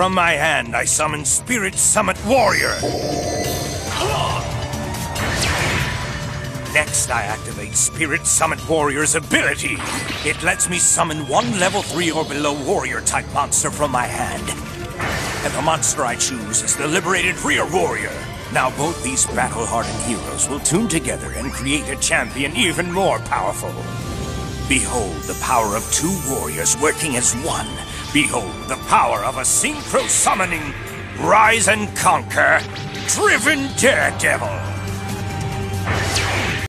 From my hand, I summon Spirit Summit Warrior. Next, I activate Spirit Summit Warrior's ability. It lets me summon one level 3 or below warrior type monster from my hand. And the monster I choose is the Liberated Rear Warrior. Now both these battle-hardened heroes will tune together and create a champion even more powerful. Behold the power of two warriors working as one. Behold the power of a synchro summoning, rise and conquer, driven daredevil.